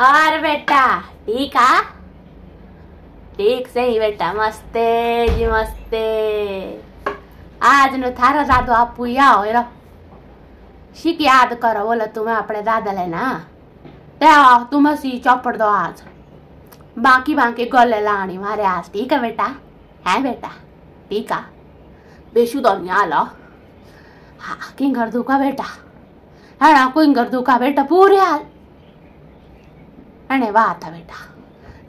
और बेटा ठीक है ठीक सही बेटा मस्ते जी मस्ते आज नु थारा दादो आपू आओ रो શીખ યાદ કરો બોલો તમે આપણે દાદા લેના તે તું सी चौपड़ दो आज बाकी बाकी गले लानी मारे आज ठीक है बेटा है बेटा ठीक है बेशु दुनिया लो हाँ किंगर दुका बेटा है ना किंगर दुका बेटा पूरे आज म्हणे आता बेटा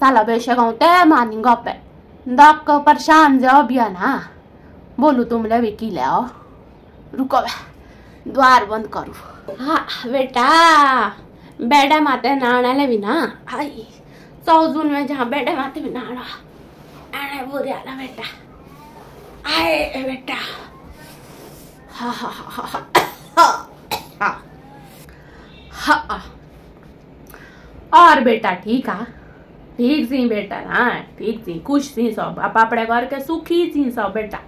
झाला बेशक हांव ते मानी गोपे दाक परशान जे अभियान हा बोलू तुमले विकिल्या हो रुकवे द्वार बंद करू हा बेटा बेडे माते नाणाले विना आई चौजून में जहाँ बेडे माते भी नाणा आणे बुरी आला बेटा आए बेटा हा हा हा हा हा हा हा और बेटा, ठीक है ठीक सी बेटा हाँ ठीक सी, खुश सी सब आप अपने घर के सुखी सी सब बेटा।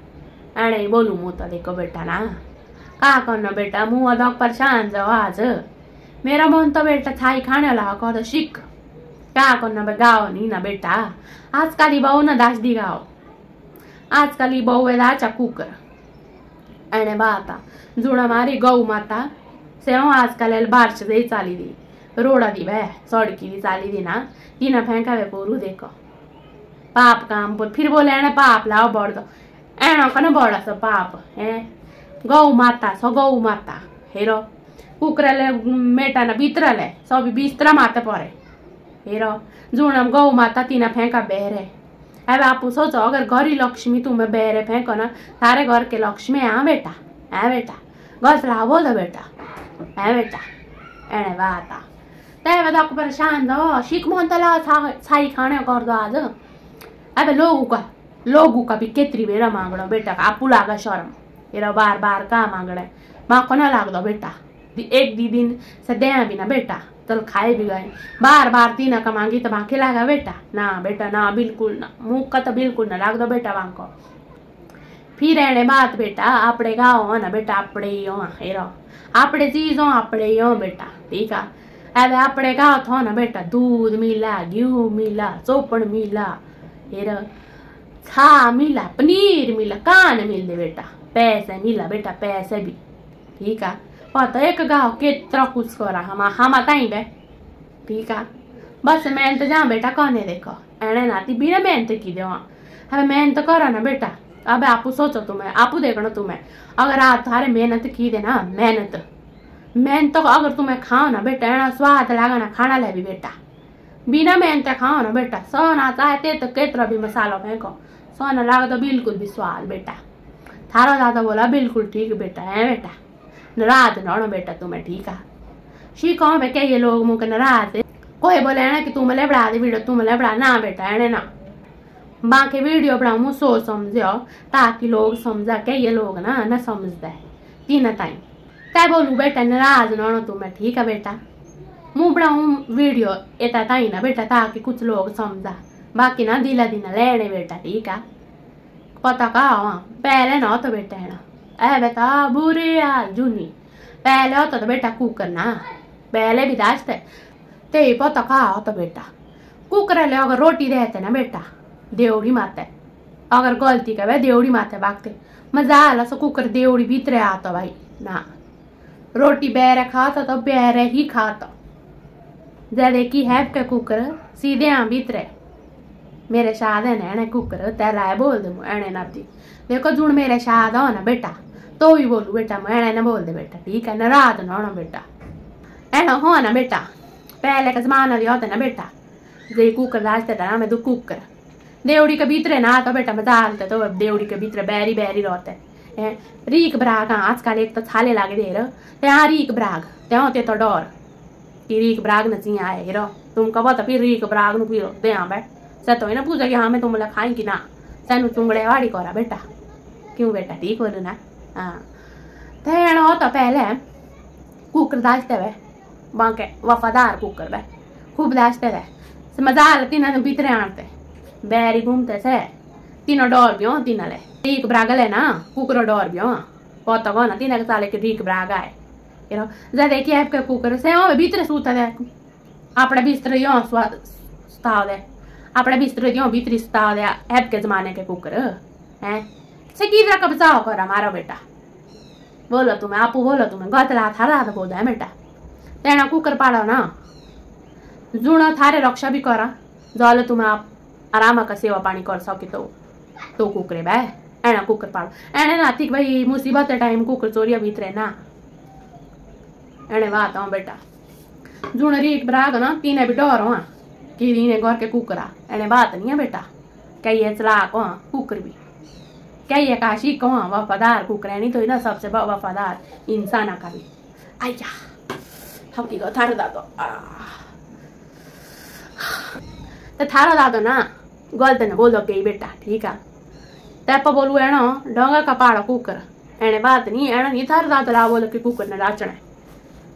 एने बोलू मुँह तो देखो बेटा, ना। का करना बेटा, मुँह अदक परेशान जाओ आज। मेरा मन तो बेटा छाई खाने लगा कह शिक। क्या करना गाओ नहीं ना बेटा। आजकल बहु ना दास दी गाओ आजकल बहु है दाचा कुकर। एने बाता जुड़ा मारी गौ माता, से आजकल बारिश दे चाली दी। रोड़ा दी वह सड़की चाली दी ना। तीना फेंका वे पोरू देखो। पाप काम बोल, फिर बोले, एने पाप लाओ बढ़ दो। एना कने बड़ा सा पाप, है? गौ माता, सो गौ माता, हेरो। कुकरले मेटाना बित्रले सब बिस्तरा माते परे। हेरो। जुणम गौ माता, तीना फेंका बेरे अब आप सोचो, अगर घरी लक्ष्मी तुम्हें बेरे फेंको ना सारे घर के लक्ष्मी हाँ बेटा? है बेटा? गस लावो दो बेटा। है बेटा? एने बात तै परेशान दो शिक मोहन तला छाई खाने कर दो आज अब लोगों का लोगों का भी केतरी बेरा मांगड़ो बेटा का आपू लागा शर्म। हेरा बार बार का मांगड़े माँ को ना लाग दो बेटा। दी एक दी दिन से दया ना, बेटा। चल खाए भी गए। बार बार तीन का मांगी तो बाकी लागा, बेटा। ना बेटा, ना, बिल्कुल ना। मुँह का तो बिल्कुल ना लाग दो बेटा वाको फिर एने बात बेटा अपने गाँव ना, बेटा अपने ही हो हेरा अपने चीज़ हो अपने ही हो बेटा। ठीक है હવે આપણે ગાવ થો ને બેટા दूध मिला घी मिला चौपड़ मिला हेर छा मिला पनीर मिला कान मिल दे बेटा पैसे मिला बेटा पैसे भी ठीक है पता एक गाँव केतरा कुछ करा हम हम ताई बे ठीक है बस मेहनत जा बेटा कहने देखो एने नाती बिना मेहनत की दे હવે मेहनत करो ना बेटा अब आपू सोचो तुम्हें आपू देखना तुम्हें अगर आप थारे मेहनत की दे ना मेहनत मेहनत तो अगर तुम्हें खाओ ना बेटा, एना स्वाद लागा ना खाना ले भी बेटा। बिना मेहनत खाओ ना बेटा, सोना चाहते तो केतरा भी मसाला फेंको। सोना लागा तो बिल्कुल भी स्वाद बेटा। थारा दादा बोला, बिल्कुल ठीक बेटा, है बेटा? नाराज़ न होना बेटा तुम्हें, ठीक है सीखो बे क्या ये लोग मुझे नाराज़ है। कोई बोले ना कि तुम लेबड़ा दे वीडियो, तुम लेबड़ा ना बेटा, एने ना। बाकी वीडियो मुझ सोच समझो, ताकि लोग समझा के ये लोग ना ना समझते है तीन टाइम तै बोलू, बेटा, नाराज़ न होना तुम्हें ठीक है बेटा। मुँह बनाऊँ वीडियो एता ताई ना बेटा, ताकि कुछ लोग समझा। बाकी ना दिला दिना लेने, बेटा, ठीक है? पता का वहाँ पहले ना तो बेटा है ना। ऐ बेटा, बुरे यार जूनी। पहले होता तो बेटा कुकर ना। पहले भी दाचते ते पता का तो बेटा। कुकर ले अगर रोटी देते ना बेटा देवड़ी माते अगर गलती का भाई देवड़ी माते भागते। मज़ा आला सो कुकर देवड़ी भीतरे आता भाई, ना। रोटी तो बैरे ही खाता। जदे की है के कुकर, सीधे आ भीतरे। मेरे शाद है ना कुकर तेरा है बोल दे एने नाती। देखो जुड़ मेरे शाद हो ना बेटा तो भी बोलू बेटा मैं, एने ना बोल दे बेटा, ठीक है नाराज़ ना होना बेटा। एना हो ना बेटा, पहले का जमाना भी होता ना बेटा, जे कुकर दाचते था ना मैं तो कुकर। देवड़ी के भीतरे ना तो बेटा मैं डालते तो देवड़ी के भीतरे बैरी बैरी रहते हैं रीक ब्राग हा, आजकाल एक तो छाले लगे र। ते हाँ रीक ब्राग। तेव्हा ते तो डर कि रीक ब्राग न चीं आए हेर तुम कब तो फिर रीक ब्राग नु पिरो ते हाँ बैठ। से तो है ना पूछा कि हाँ मैं तुम्हें खाई कि ना? सैनू चुंगड़े वाड़ी करा बेटा। क्यों बेटा, ठीक हो ना हाँ। तेण तो पहले कुकर दाजते वे। बांके वफादार कुकर वे। खूब दाजते वे। मज़ा आती ना भीतरे आते बैरी घूमते से। तिनीहरू डर भ्यो तिनीहरूलाई रिक ब्रागाले ना, कुकुर डर भ्यो पत्ता भन तिनीहरूको चालेको रिक ब्रागा है हेर जाँदा कि आएपका कुकुर से भित्र सुता दे आपड़ा बिस्तर यो सुता दे। आपड़ा बिस्तर यो भित्री सुता दे ऐप जमाने के कुकुर। है? से कि का बचाओ कर हमारा बेटा। बोलो तुम्हें, आपू बोलो तुम्हें गतला थारा था बोल दे बेटा। तेना कुकर पाड़ो ना। जुणा थारे रक्षा भी करा। जल तुम्हें आप आराम का सेवा पानी कर सके तो। तो कुकरे बह एना कुकर पाडो एने नाती भाई मुसीबत है टाइम कुकर चोरिया भीतर ना एने बात हाँ बेटा जुण रीक बराग ना तीने भी डर हुआ कि इन्हें घर के कुकरा एने बात नहीं है बेटा कही है चलाक हुआ कुकर भी कही है काशी कौन वफादार कुकर है नहीं तो ना सबसे वफादार इंसान का भी आइया हम की थारो दादो तो थारो दादो ना गलत ना बोलो कही बेटा ठीक है तेप बोलू एणो डोंगा का पाड़ो कुकर। एने बात नहीं एने नहीं थारो दादो ला बोलो कि कुकर ने राचना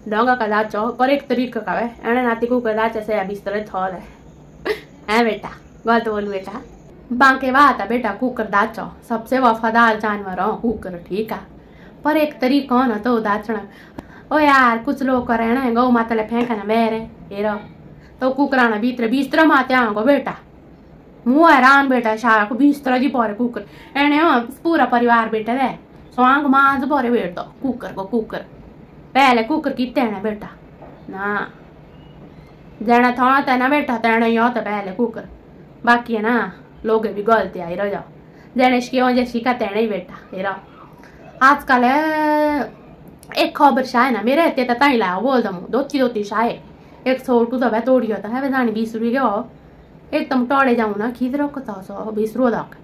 डोंगा का पर एक तरीका का है एने नाती कुकर दाचे से बिस्तर थोड़ है। बेटा, गलत बोलू बेटा। बांके बात है बेटा, कुकर दाचो। सबसे वफादार जानवर हो कुकर, ठीक है? पर एक तरीको न तो दाचना ओ यार, कुछ लोग करे ना गौ माता ले फेंकना मेरे हेरो तो कुकराना भीतर बिस्तर माते आगो बेटा। मुँह हैरान बेटा शाह को बिस्तर जी परे कुकर। एने पूरा परिवार बेटा वे स्वांग माज परे बेट दो कुकर को कुकर। पहले कुकर की हैं बेटा ना। जेना था तेना बेटा तेना यो तो पहले कुकर। बाकी है ना, लोग भी गलती आई रह जाओ। जनेश की वजह शिका तेने ही बेटा हेरा आजकल एक खबर शाय ना, मेरे इतने तता ही लाया बोल दम दोती दोती शाय एक सौ टू तो तोड़ी होता है जानी बीस रुपये गयो एक तुम टोड़े जाऊँ ना खीद रखो तो सौ बीस तक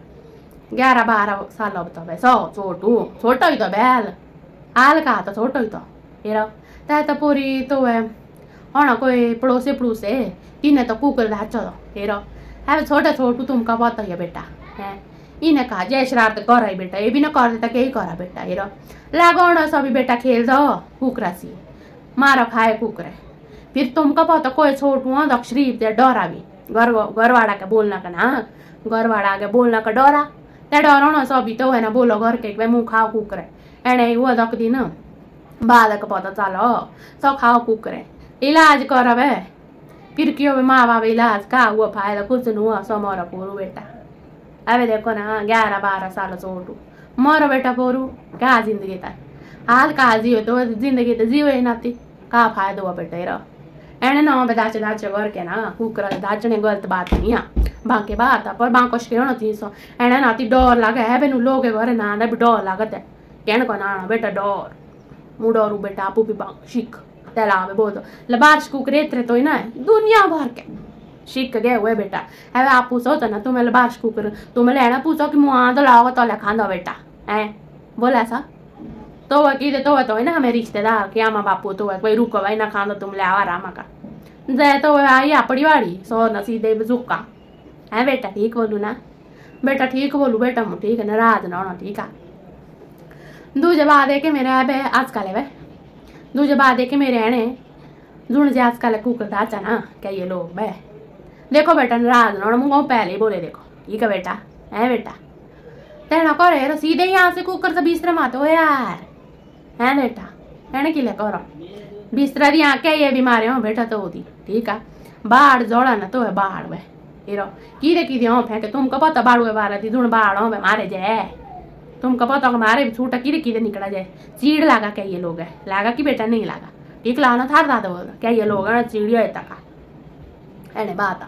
ग्यारह बारह साल अब तो भाई सौ, छोटू, छोटो ही तो बैल हाल। का तो छोटो ही तो हेरा तै तो पूरी तो है हाँ कोई पड़ोसे पड़ोसे तीन तो कुकर धाचो तो हेरा है छोटा छोटू तुमका पता है बेटा, है। इन्हें कहा, जय शरारत कर बेटा, ये भी ना कर देता कही करा बेटा हेर लागो सभी बेटा खेल दो, कुकरा सी। मारो खाए कुकरे। फिर तुमका पता कोई छोटू दो शरीफ दे, डरा भी घर घरवाड़ा के बोलना का ना घरवाड़ा आगे बोलना का डरा। ते डरो सभी तो है ना, बोलो घर के भाई मुँह खाओ कुकरे एने वो दक दिन बालक पता चलो सब खाओ कुकरे इलाज कर वे फिर क्यों माँ बाप इलाज का हुआ फ़ायदा कुछ नहीं हुआ, सो मोरा पोरू बेटा। अबे देखो ना ग्यारह बारह साल छोटू। मोरो बेटा पोरू, क्या ज़िंदगी था हाल कहा जियो तो ज़िंदगी तो जियो ही नाती। का फ़ायदा हुआ बेटा ये एने ना मैं दाचे दाचे करके ना कुकर दाचने गलत बात नहीं है बाकी बात है पर बाको शेण थी सो एने नाती डर लगे है बेनु लोग घरे ना ना भी डर लागत है कहने को ना बेटा डर मु डरू बेटा आपू भी सीख तेलावे बोल दो लबार्श कुकरे इतरे तो ही ना दुनिया भर के सीख गए हुए बेटा है आप पूछो तो ना तुम्हें लबार्श कुकर तुम्हें लेना पूछो कि मुँह तो लाओ तो ले खांदो बेटा है बोला ऐसा तो वह की तो तो है ना हमें रिश्तेदार कि आमा बापू तो है कोई रुको भाई ना खांदो तुम ले आवा रामा का जय तो वह आई अपनी वाड़ी सो न सीधे जुक्का है बेटा ठीक बोलू ना बेटा ठीक बोलू बेटा मु ठीक है नाराज़ ना ठीक है दूजे बाद है कि मेरे आजकल है दूजे बाद देखे मेरे आने जुण जे आजकल कुकर दाचा ना क्या लोग बे देखो बेटा नाराज़ ना मुँह पहले ही बोले देखो ठीक है बेटा है बेटा तेना करे सीधे यहाँ से कुकर से बिस्तर मातो हो यार है बेटा? है कि करो बिस्तर दी क्या ये बीमारी हो बेटा तो होती ठीक है? बाढ़ जोड़ा ना तो है बाढ़ वे हीरो कीधे कीधे हो फेंके, तुमको पता बाढ़ हुए बारह थी धुण बाढ़ हो मारे जाए। तुमको पता होगा हमारे छूटा किधे किधे निकला जाए। चीड़ लागा क्या ये लोग है? लागा कि बेटा नहीं लागा? ठीक, लाना था दादा बोल क्या ये लोग है? चिड़िया है तका एने बात आ।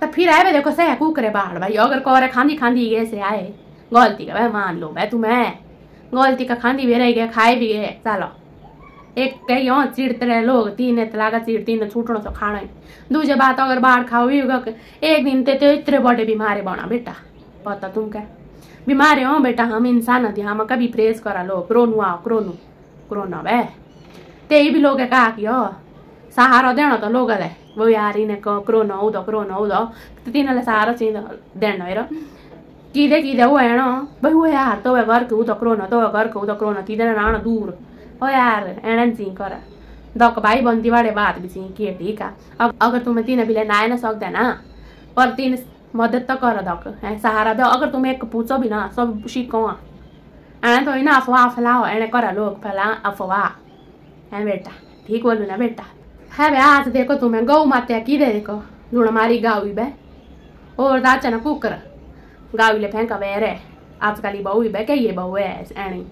तो फिर आए देखो सह कुकरे बाहर भाई। अगर कौरे खांदी खांदी गए से आए। गलती का भाई मान लो भाई तुम्हें। गलती का खांदी भी रह गए खाए भी गए चलो। एक कहीं यहाँ चिड़ते रहे लोग, तीन लागा चिड़ तीन छूटनो तो खाना दूजे बात अगर बाहर खाओ भी होगा एक दिन ते तो इतने बड़े बीमारी बना, बेटा। पता तुम क्या? बीमार हो बेटा, हम इंसान हती हम कभी प्रेस करा लो, क्रोनू आओ, क्रोनू। क्रोना बे ते भी लोग कहा कि, हो, सहारा देना तो लोग वो यार इन्हें क्रोना हो दो क्रोना हो दो तो तीन सहारा चीज़ देना कीदे कीदे वो है ना? भाई वो यार तो वे घर के तो क्रोना तो वे घर के तो क्रोना तीदे ना दूर? ओ यार एने ची कर। दक भाई, बंदी वाले बात भी ची की ठीक है? अगर तुम्हें तीन लेना आए ना सकते ना पर तीन मदद तो कर दक है? सहारा दो। अगर तुम एक पूछो भी ना, सब सीखो। एने तो ना अफवाह फैलाओ एने करा लोग फैला अफवाह। है बेटा? ठीक बोलू ना बेटा? है बे, आज देखो तुम्हें गौ मात्या की देखो? जुण मारी गावी बे। और ना कुकर। गावी ले फेंका बे रे आजकल ही बहु बे के ये बहु है एणी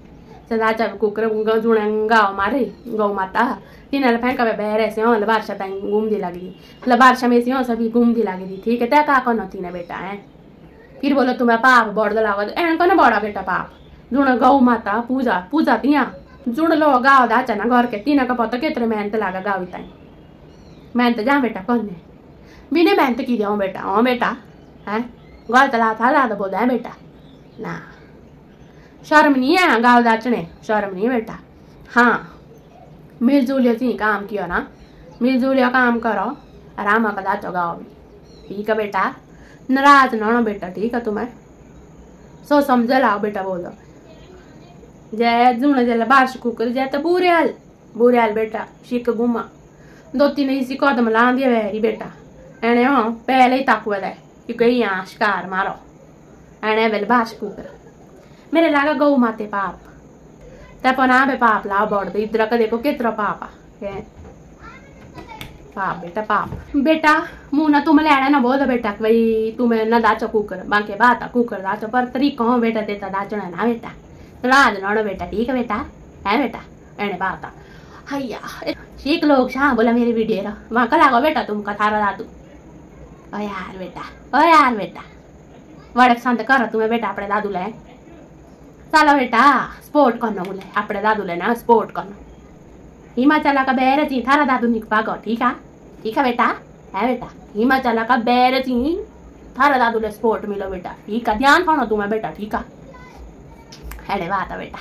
कुकर जुण गाव मारे गौ माता तिनीहरूले फ्याँका भएर से ल बार्सा ताई लगी ल बार्सा में से हों सभी घुम्दी लगी थी ठीक है त्या का कन तीन बेटा है फिर बोलो तुम्हें पाप बढ़ लागो एण कन बड़ा बेटा पाप जुण गौ माता पूजा पूजा तिया जुड़ लो गाव दाचा ना घर के तीन का पता कितने मेहनत लागा गावी ताई मेहनत जा बेटा कन्ने बिने मेहनत की दिया बेटा हाँ बेटा हैं घर तला था ला बोलता है बेटा ना। शर्म नहीं है? गाँव दाचने। शर्म नहीं है बेटा। हाँ। मिलजुल चाहिँ काम किया ना। मिलजुल काम करो। आराम का दाचो गाँव में। ठीक है बेटा? नाराज़ ना ना बेटा, ठीक है तुम्हें? सो समझ लाओ बेटा, बोलो। जय जुण जल बारिश कुकर जय तो बुरे हाल। बुरे हाल बेटा, शिक घुमा दो तीन इसी कदम ला दिया बेटा। एने हाँ पहले ही तक दे कि कहीं यहाँ शिकार मारो। एने बेल बारिश कुकर। मेरे लागा गौ माते पाप। त्या पण आंबे पाप लाव बढतो इधर का देखो कितना पाप है पाप बेटा पाप। बेटा मुना तुम्हाला याडा ना बोल बेटा भाई तुम्हें न दाचो कुकर। बाकी बात कुकर दाचो, पर तरीका हो बेटा देता दाचना ना बेटा। राज नड़ो बेटा, ठीक है बेटा? है बेटा? एने बात हैया सीख लोग शाह बोला मेरी वीडियो वहाँ का लागो बेटा तुम कथा दादू। ओ यार बेटा ओ यार बेटा वड़क शांत करो तुम्हें बेटा अपने दादू ले ચાલો બેટા સ્પોર્ટ કરનો બોલે આપણે દાદુલે ના સ્પોર્ટ કરનો हिमाचल का बैर ची थारा दादू निकपा गो ठीक है ठीक है बेटा है बेटा हिमाचल का बैर ची थारा दादू ले स्पोर्ट मिलो बेटा ठीक है ध्यान खाना तुम्हें बेटा ठीक है है बात है बेटा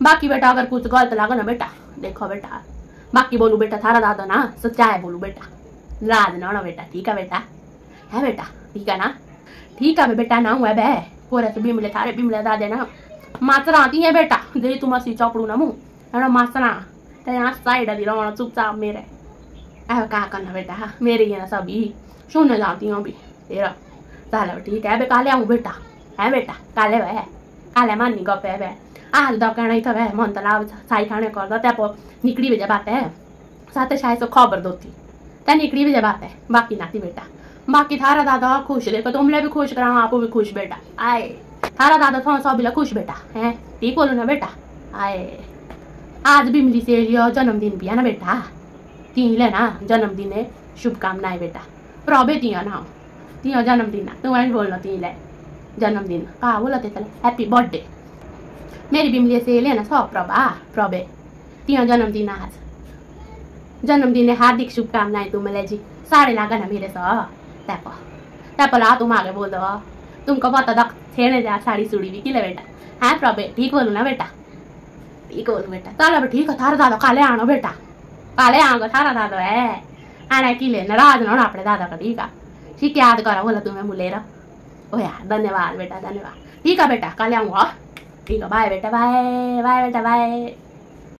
बाकी बेटा अगर कुछ गलत लागो ना बेटा देखो बेटा बाकी बोलू बेटा थारा दादा ना सच्चाई बोलू बेटा राज ना ना बेटा ठीक है बेटा है बेटा ठीक है ना ठीक है बेटा ना हुआ बे पूरे से बिमले थारे बिमले दादे ना मात्रा आती है बेटा जे तुम असी चौपड़ू ना मुँह है मात्रा ते यहाँ साइड अभी रहो चुपचाप मेरे ऐ क्या करना बेटा मेरे यहाँ सभी सुनने जाती हूँ अभी तेरा चलो ठीक है बे काले आऊँ बेटा है बेटा काले भए काले मान्ने गफ है बे कहना ही त वह मन त लाभ साई खाने कर त्यहाँ पो निक्ली भेजे बात है साथै सो खबर दोती त्यहाँ निकली भेजे बात है बाकी नाती बेटा बाकी थारा दादा खुश देखो तुमले भी खुश कराऊँ आप भी खुश बेटा आए, थारा दादा थोड़ा सबैलाई खुश बेटा है? ठीक बोलो ना बेटा आए, आज भी मिली से जन्मदिन भी है ना बेटा तिमीले ना जन्मदिन है, शुभकामनाएँ बेटा प्रभे तियो ना तियो जन्मदिन तुम्हारे बोल्न तिमीलाई जन्मदिन कहा बोला त्यसलाई ह्याप्पी बर्थडे मेरी बिमले से ले ना सब प्रभा प्रभे। तियो जन्मदिन आज। जन्मदिन हार्दिक शुभकामनाएँ तुम्हें जी। सारे लागा ना मेरे सह त्यापो त्यापो ला तुम आगे बोल दो तुमको पता दख छेड़े जा साड़ी सुड़ी भी किले बेटा हाँ प्रभे ठीक बोलू ना बेटा ठीक बोलू बेटा चलो ठीक है थारा दादा काले आनो बेटा काले आगो थारा दादा है आने किले नाराज़ ना अपने दादा का ठीक है ठीक याद करा बोला तुम्हें मुलेर ओ यार धन्यवाद बेटा धन्यवाद ठीक है बेटा काले आऊँगा ठीक है बाय बेटा बाय बाय बेटा बाय